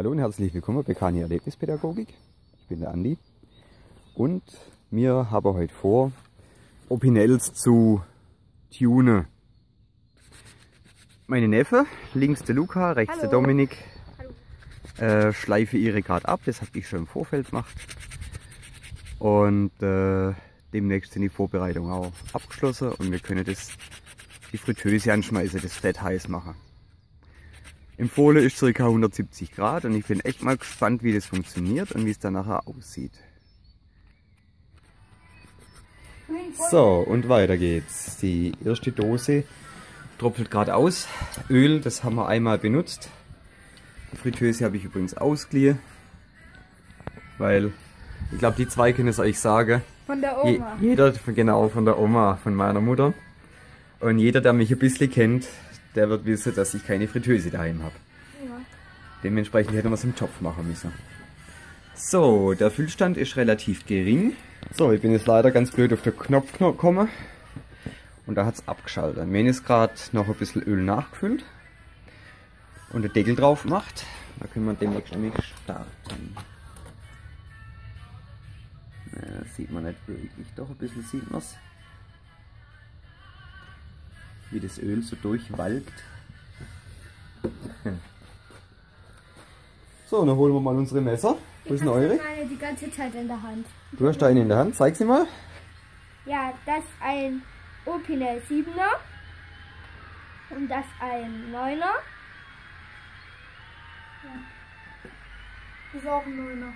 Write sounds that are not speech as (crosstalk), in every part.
Hallo und herzlich willkommen bei Kani Erlebnispädagogik. Ich bin der Andi und wir haben heute vor, Opinels zu tunen. Meine Neffe, links der Luca, rechts Hallo. der Dominik, äh, schleife ihre gerade ab. Das habe ich schon im Vorfeld gemacht. Und äh, demnächst sind die Vorbereitungen auch abgeschlossen und wir können das, die Fritteuse anschmeißen, das fett heiß machen. Empfohlen ist ca. 170 Grad und ich bin echt mal gespannt, wie das funktioniert und wie es dann nachher aussieht. So, und weiter geht's. Die erste Dose tropft gerade aus. Öl, das haben wir einmal benutzt. Die Fritteuse habe ich übrigens ausgeliehen, weil ich glaube, die zwei können es euch sagen. Von der Je, Oma. jeder, genau, von der Oma, von meiner Mutter. Und jeder, der mich ein bisschen kennt, der wird wissen, dass ich keine Fritteuse daheim habe. Ja. Dementsprechend hätten wir es im Topf machen müssen. So, der Füllstand ist relativ gering. So, ich bin jetzt leider ganz blöd auf den Knopf kno- gekommen. Und da hat es abgeschaltet. Haben jetzt gerade noch ein bisschen Öl nachgefüllt. Und den Deckel drauf gemacht. Da können wir demnächst nämlich starten. Ja, sieht man nicht wirklich. Doch, ein bisschen sieht man es. Wie das Öl so durchwalkt. So, dann holen wir mal unsere Messer. Wo ist denn eure? meine die ganze Zeit in der Hand. Du hast eine in der Hand. Zeig sie mal. Ja, das ein Opinel 7er. Und das ein 9er. Ja. Das ist auch ein 9er.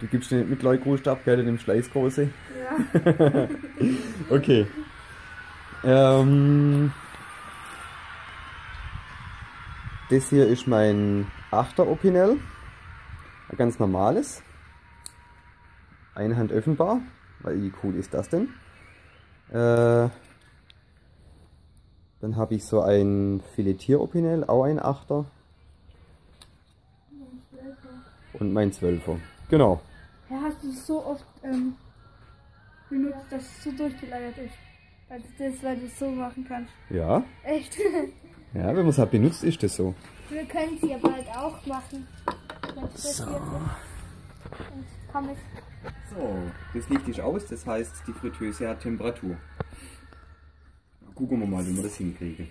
Du gibst den mit Leukruhstab, gell, dem Schleißgroße. Ja. (laughs) Okay. Ähm, das hier ist mein 8er Opinel. Ein ganz normales. Eine Hand öffnbar. Weil wie cool ist das denn? Äh, dann habe ich so ein Filetier-Opinel, auch ein 8er. Und mein 12er. Genau. Ja, hast du so oft ähm, benutzt, dass es so durchgeleiert ist? Also das, weil du es so machen kannst. Ja. Echt? (laughs) Ja, wenn man es halt benutzt, ist das so. Wir können es ja bald auch machen. So. Und So, das Licht ist aus, das heißt, die Fritteuse hat Temperatur. Gucken wir mal, wie wir das hinkriegen.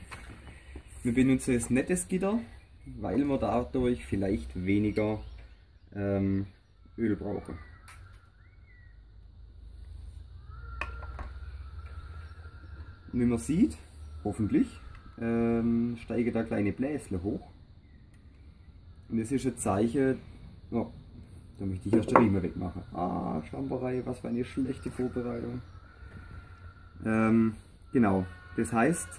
Wir benutzen jetzt nettes Gitter, weil wir dadurch vielleicht weniger ähm, Öl brauchen. Wie man sieht, hoffentlich, ähm, steigen da kleine Bläsle hoch. Und das ist ein Zeichen, oh, da möchte ich erst die Riemen wegmachen. Ah, Schlamperei, was für eine schlechte Vorbereitung. Ähm, genau, das heißt,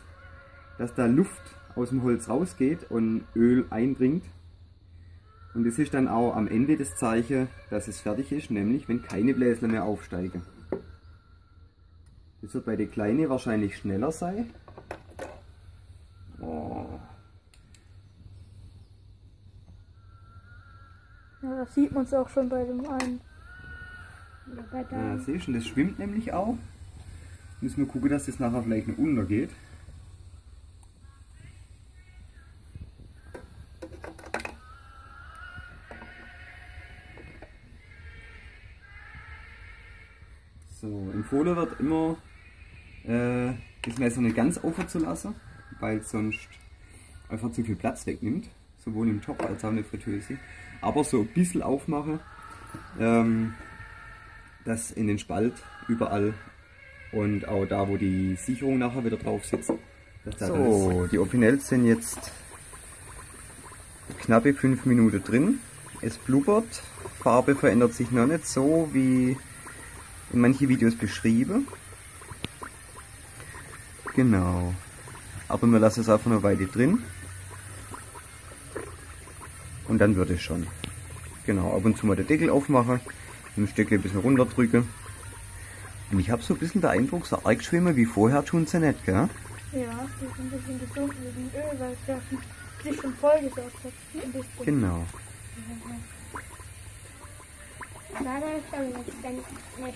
dass da Luft aus dem Holz rausgeht und Öl eindringt. Und das ist dann auch am Ende das Zeichen, dass es fertig ist, nämlich wenn keine Bläsler mehr aufsteigen. Das wird bei der Kleine wahrscheinlich schneller sein. Oh. Ja, das sieht man es auch schon bei dem einen. Oder bei Ja, deinem. siehst du, das schwimmt nämlich auch. Müssen wir gucken, dass das nachher vielleicht noch untergeht. So, empfohlen wird immer, äh, das Messer nicht ganz offen zu lassen, weil es sonst einfach zu viel Platz wegnimmt, sowohl im Topf als auch in der Fritteuse. Aber so ein bisschen aufmachen, ähm, das in den Spalt überall und auch da, wo die Sicherung nachher wieder drauf sitzt. dass so, die Opinels sind jetzt knappe 5 Minuten drin. Es blubbert, Farbe verändert sich noch nicht so wie in manchen Videos beschrieben. Genau. Aber wir lassen es einfach eine Weile drin. Und dann wird es schon. Genau, ab und zu mal den Deckel aufmachen, mit dem Stöckchen ein bisschen runterdrücken. Und ich habe so ein bisschen den Eindruck, so arg schwimmen wie vorher tun sie nicht, gell? Ja, die ist ein bisschen gesunken wegen Öl, weil es ja schon, sich schon vollgesaugt hat. Genau.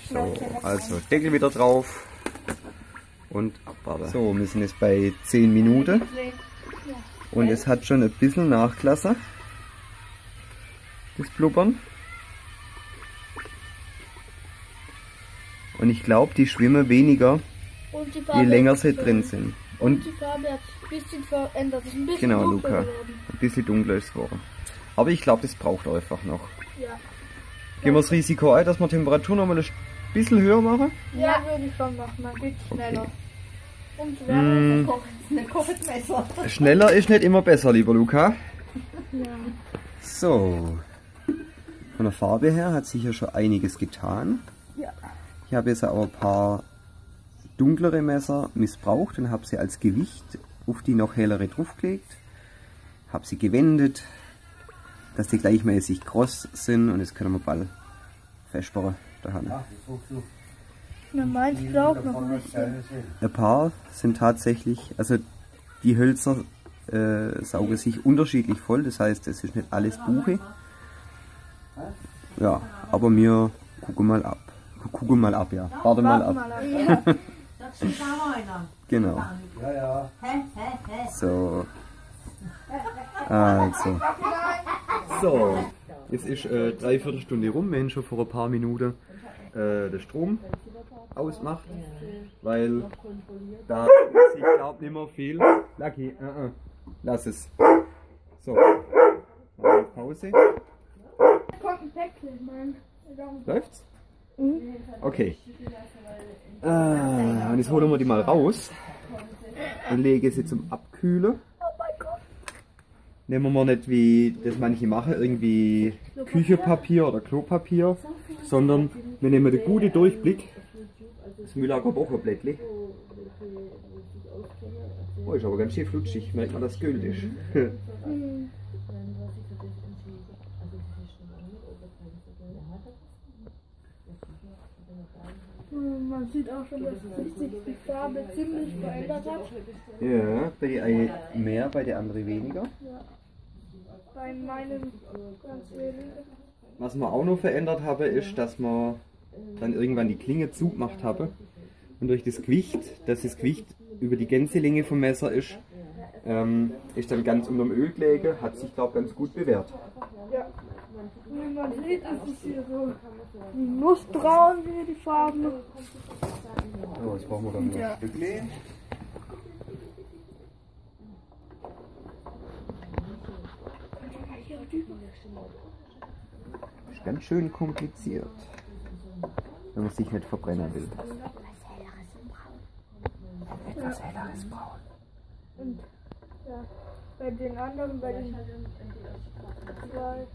So, also Deckel wieder drauf und abwarten. So, wir sind jetzt bei 10 Minuten und es hat schon ein bisschen nachgelassen. das Blubbern. Und ich glaube, die schwimmen weniger, Und die je länger sie drin sind. Und Und die Farbe hat sich ein bisschen verändert. Ist ein bisschen genau, dunkler Luca, geworden. ein bisschen dunkler ist es geworden. Aber ich glaube, das braucht einfach noch. Ja. Gehen wir das Risiko ein, dass wir die Temperatur noch mal ein bisschen höher machen? Ja, würde ich schon machen. Man geht schneller. Und Mm. wärmer. Ein Kochmesser. Schneller ist nicht immer besser, lieber Luca. Ja. So. Von der Farbe her hat sich ja schon einiges getan. Ja. Ich habe jetzt aber ein paar dunklere Messer missbraucht und habe sie als Gewicht auf die noch hellere draufgelegt. Habe sie gewendet, dass die gleichmäßig groß sind und jetzt können wir bald festsparen. daheim. Na, meins braucht noch ein bisschen. Ein paar sind tatsächlich, also die Hölzer äh, saugen sich unterschiedlich voll, das heißt, es ist nicht alles Buche. Ja, aber wir gucken mal ab. Gucken mal ab, ja. Warte mal ab. Genau. So. Also. So. Jetzt ist äh, dreiviertel Stunde rum. Wir haben schon vor ein paar Minuten äh, den Strom ausmacht. Weil da (laughs) ist, ich glaube nicht mehr viel. Lucky, äh, äh. lass es. So. Machen wir Pause. Läuft's? Okay. Äh, und jetzt holen wir die mal raus und lege sie zum Abkühlen. Nehmen wir nicht wie das manche machen, irgendwie Küchenpapier oder Klopapier, sondern wir nehmen den guten Durchblick. Das Müllager Wochenblättli. Oh, ist aber ganz schön flutschig, merkt man, dass es Gold ist. (laughs) (laughs) Man sieht auch schon, dass sich die Farbe ziemlich verändert hat. ja, bei der einen mehr, bei der anderen weniger. Bei meinem ganz wenig. Was wir auch noch verändert haben, ist, dass wir dann irgendwann die Klinge zugemacht haben. Und durch das Gewicht, dass das Gewicht über die ganze Länge vom Messer ist, ähm, ist dann ganz unterm Öl gelegen, hat sich, glaube ganz gut bewährt. Ja. Wie man sieht, ist es hier so nussbraun wie die Farben. So, jetzt brauchen wir dann noch Ja. ein Stückchen. Ist ganz schön kompliziert, wenn man sich nicht verbrennen will. Etwas helleres Braun. Und ja, bei den anderen, bei den zwei.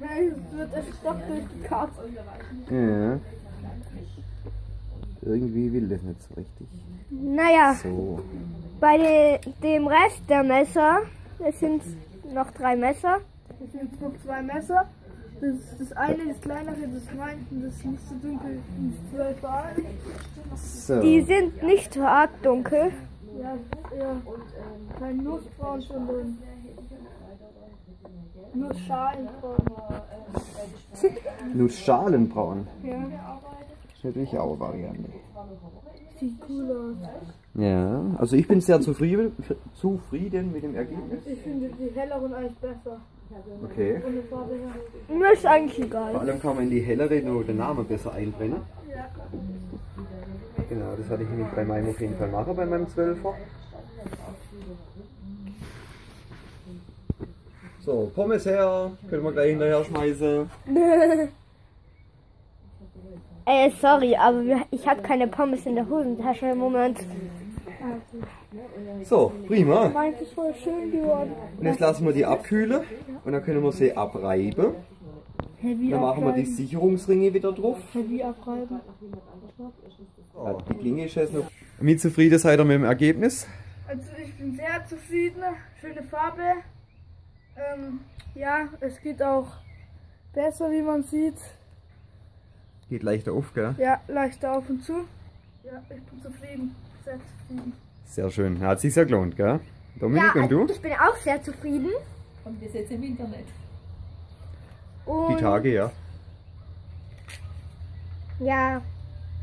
Hey, es wird erstoppt durch die Karte. Ja. Irgendwie will das nicht so richtig. Naja, So. bei de, dem Rest der Messer, es sind noch drei Messer, Es sind jetzt noch zwei Messer. Das, das eine, das kleinere, das meinte, das nicht so dunkel, das 12 Wahl. so. die sind nicht so arg dunkel. Ja, ja. Kein Nussbraun, sondern Nussschalenbraun. Nussschalenbraun. Ja, Ist natürlich auch eine Variante. sieht cool aus. Ja, also ich bin sehr zufrieden, zufrieden mit dem Ergebnis. Ich finde die helleren eigentlich besser. Okay. Mir ist eigentlich Vor egal. allem kann man in die hellere nur den Namen besser einbrennen. Ja. Genau, das hatte ich nämlich bei meinem auf jeden Fall machen, bei meinem 12er. So, Pommes her, können wir gleich hinterher schmeißen. (laughs) Ey, sorry, aber ich habe keine Pommes in der Hosentasche im Moment. So, prima. Meins ist voll schön geworden. Und jetzt lassen wir die abkühlen und dann können wir sie abreiben. Heavy Dann machen wir die. Sicherungsringe wieder drauf. Heavy abreiben. Ja, die Klinge ist jetzt noch. Wie zufrieden seid ihr mit dem Ergebnis? Also ich bin sehr zufrieden. Schöne Farbe. Ähm, ja, es geht auch besser, wie man sieht. Geht leichter auf, gell? Ja, leichter auf und zu. Ja, ich bin zufrieden. Sehr zufrieden. Sehr schön. Hat sich sehr gelohnt, gell? Dominik und du? ich bin auch sehr zufrieden. Und wir sitzen im Internet. Die Und Tage, ja. ja,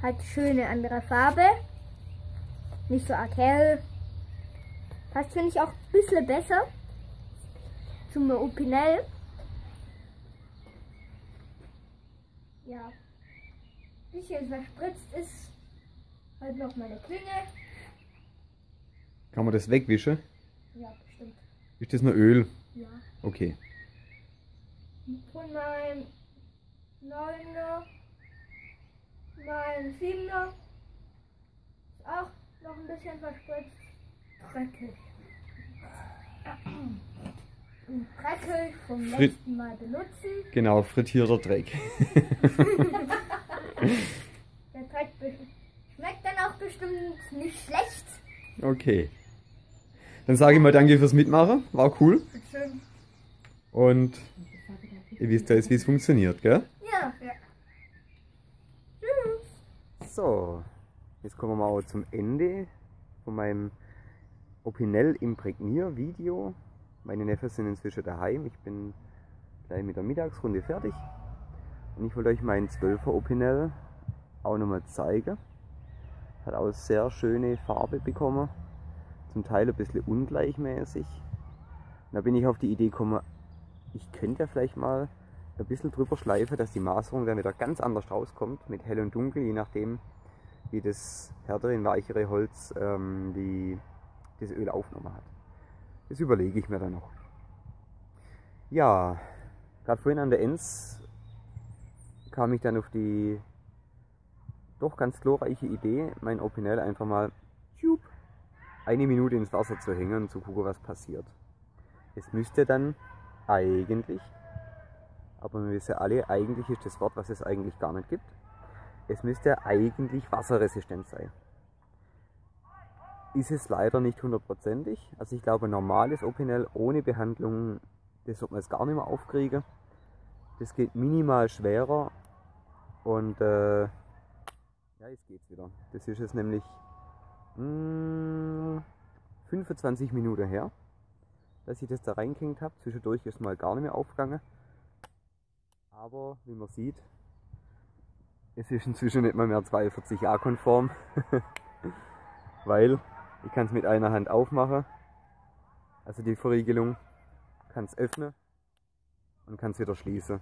hat schöne andere Farbe. Nicht so arg hell. Passt finde ich auch ein bisschen besser zum Opinel. ja, bisschen verspritzt ist. Halt noch meine Klinge. Kann man das wegwischen? Ja, bestimmt. Ist das nur Öl? Ja. Okay. Von meinem Neuner, mein Siebener ist auch noch ein bisschen verspritzt. Dreckig. Und Dreckig vom Frit- letzten Mal benutzen. Genau, frittierter Dreck. (laughs) Der Dreck schmeckt dann auch bestimmt nicht schlecht. Okay. Dann sage ich mal danke fürs Mitmachen. War cool. Schön. Und ihr wisst ja jetzt, wie es funktioniert, gell? Ja. ja. Tschüss. So, jetzt kommen wir mal auch zum Ende von meinem Opinel Imprägnier Video. Meine Neffen sind inzwischen daheim. Ich bin gleich mit der Mittagsrunde fertig. Und ich wollte euch meinen 12er Opinel auch nochmal zeigen. Hat auch sehr schöne Farbe bekommen. Zum Teil ein bisschen ungleichmäßig. Und da bin ich auf die Idee gekommen, ich könnte ja vielleicht mal ein bisschen drüber schleifen, dass die Maserung dann wieder ganz anders rauskommt, mit hell und dunkel, je nachdem, wie das härtere und weichere Holz ähm, die, das Öl aufgenommen hat. Das überlege ich mir dann noch. Ja, gerade vorhin an der Enz kam ich dann auf die doch ganz glorreiche Idee, mein Opinel einfach mal eine Minute ins Wasser zu hängen und zu gucken, was passiert. Es müsste dann eigentlich aber wir wissen alle, eigentlich ist das Wort, was es eigentlich gar nicht gibt. Es müsste eigentlich wasserresistent sein. Ist es leider nicht hundertprozentig. Also ich glaube, normales Opinel ohne Behandlung, das wird man jetzt gar nicht mehr aufkriegen. Das geht minimal schwerer und äh, ja, jetzt geht's wieder. Das ist jetzt nämlich mh, 25 Minuten her, dass ich das da reingehängt habe. Zwischendurch ist mal gar nicht mehr aufgegangen. Aber wie man sieht, es ist inzwischen nicht mal mehr 42 Jahre konform, weil ich kann es mit einer Hand aufmachen, also die Verriegelung, kann es öffnen und kann es wieder schließen.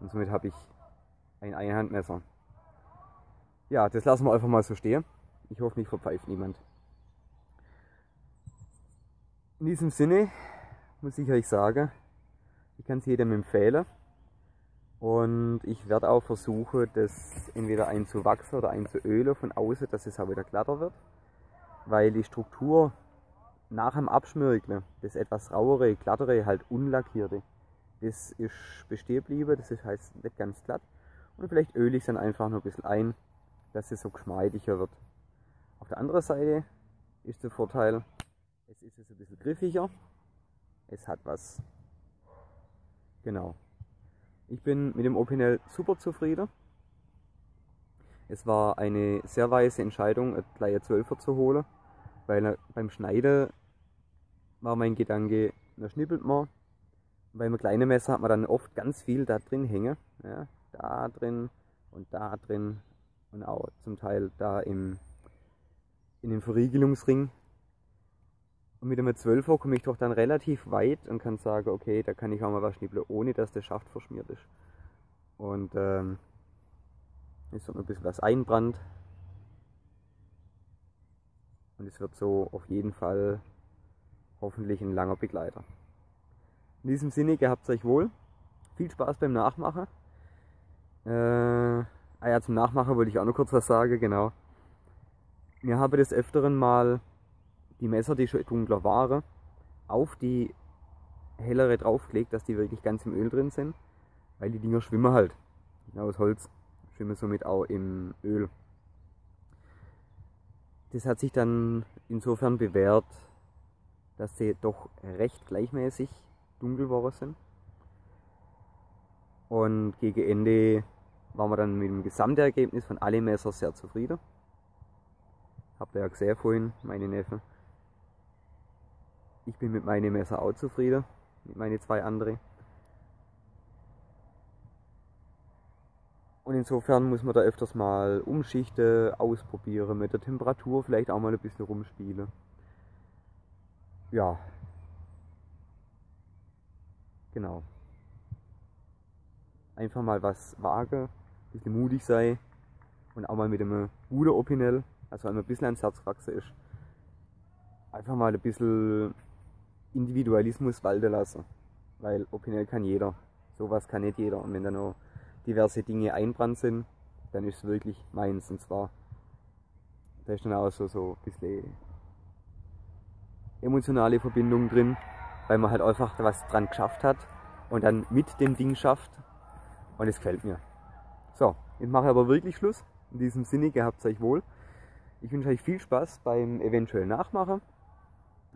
Und somit habe ich ein Einhandmesser. Ja, das lassen wir einfach mal so stehen. Ich hoffe, mich verpfeift niemand. In diesem Sinne muss ich euch sagen, ich kann es jedem empfehlen. Und ich werde auch versuchen, das entweder einzuwachsen oder einzuölen von außen, dass es auch wieder glatter wird. Weil die Struktur nach dem Abschmirgeln, das etwas rauere, glattere, halt unlackierte, das ist bestehen geblieben, das ist, heißt nicht ganz glatt. Und vielleicht öle ich es dann einfach noch ein bisschen ein, dass es so geschmeidiger wird. Auf der anderen Seite ist der Vorteil, es ist jetzt ein bisschen griffiger, es hat was. Genau. Ich bin mit dem Opinel super zufrieden. Es war eine sehr weise Entscheidung, gleich 12er zu holen, weil beim Schneiden war mein Gedanke, da schnippelt man. Beim kleinen Messer hat man dann oft ganz viel da drin hängen. Ja, da drin und da drin und auch zum Teil da im, in dem Verriegelungsring. Und mit dem 12er komme ich doch dann relativ weit und kann sagen, okay, da kann ich auch mal was schnippeln, ohne dass der Schaft verschmiert ist. Und ähm, wird noch ein bisschen was einbrannt. Und es wird so auf jeden Fall hoffentlich ein langer Begleiter. In diesem Sinne, gehabt euch wohl. Viel Spaß beim Nachmachen. Äh, ah ja, zum Nachmachen wollte ich auch noch kurz was sagen, genau. Mir habe des Öfteren mal die Messer, die schon dunkler waren, auf die hellere draufgelegt, dass die wirklich ganz im Öl drin sind, weil die Dinger schwimmen halt. Genau aus Holz schwimmen somit auch im Öl. Das hat sich dann insofern bewährt, dass sie doch recht gleichmäßig dunkel geworden sind. Und gegen Ende waren wir dann mit dem Gesamtergebnis von allen Messer sehr zufrieden. Habt ihr ja gesehen vorhin, meine Neffen. Ich bin mit meinem Messer auch zufrieden, mit meinen zwei anderen. Und insofern muss man da öfters mal umschichten, ausprobieren, mit der Temperatur vielleicht auch mal ein bisschen rumspielen. Ja. Genau. Einfach mal was wagen, bisschen mutig sein und auch mal mit einem guten Opinel, also man ein bisschen ans Herz gewachsen ist, einfach mal ein bisschen Individualismus walten lassen. Weil Opinel kann jeder. Sowas kann nicht jeder. Und wenn da noch diverse Dinge einbrannt sind, dann ist es wirklich meins. Und zwar, da ist dann auch so, so ein bisschen emotionale Verbindung drin, weil man halt einfach was dran geschafft hat und dann mit dem Ding schafft. Und es gefällt mir. So, jetzt mache ich aber wirklich Schluss. In diesem Sinne, gehabt euch wohl. Ich wünsche euch viel Spaß beim eventuell Nachmachen.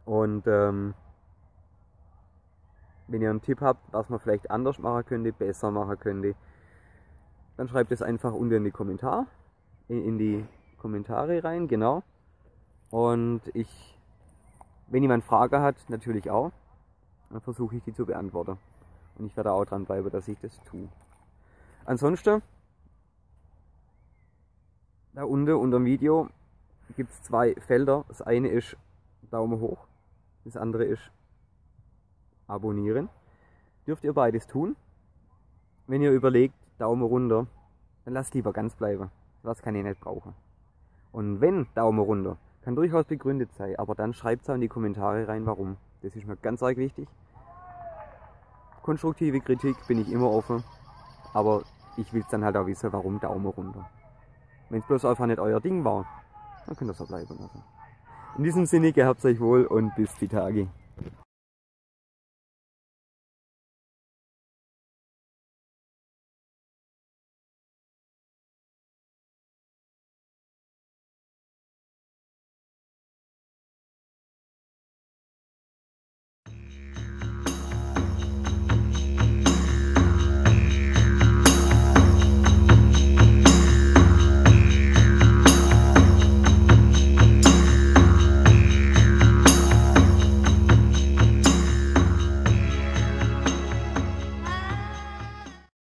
Und ähm, wenn ihr einen Tipp habt, was man vielleicht anders machen könnte, besser machen könnte, dann schreibt es einfach unten in die Kommentare, in, die Kommentare rein, genau. Und ich, wenn jemand Frage hat, natürlich auch, dann versuche ich die zu beantworten. Und ich werde auch dran bleiben, dass ich das tue. Ansonsten, da unten unter dem Video gibt es zwei Felder. Das eine ist Daumen hoch, das andere ist abonnieren. Dürft ihr beides tun. Wenn ihr überlegt, Daumen runter, dann lasst lieber ganz bleiben. Was kann ich nicht brauchen. Und wenn Daumen runter, kann durchaus begründet sein, aber dann schreibt es auch in die Kommentare rein, warum. Das ist mir ganz arg wichtig. Konstruktive Kritik bin ich immer offen, aber ich will es dann halt auch wissen, warum Daumen runter. Wenn es bloß einfach nicht euer Ding war, dann könnt ihr so bleiben lassen. In diesem Sinne, gehabt euch wohl und bis die Tage.